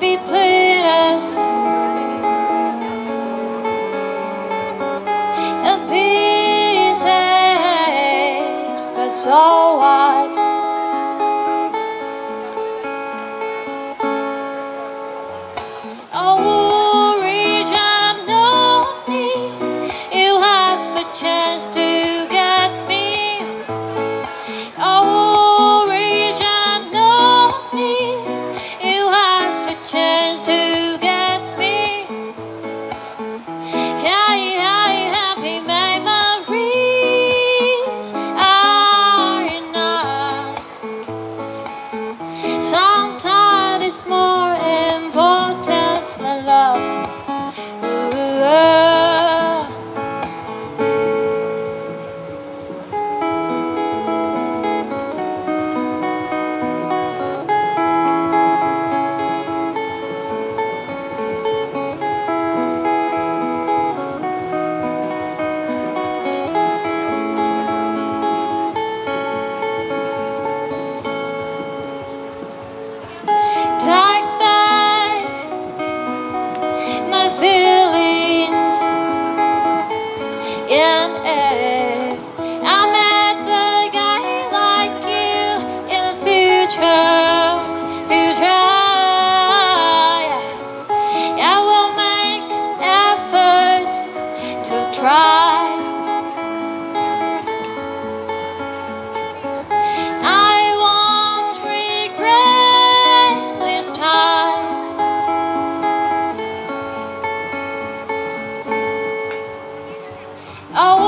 between us and pieces, but so. I in it. Oh,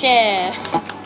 谢。谢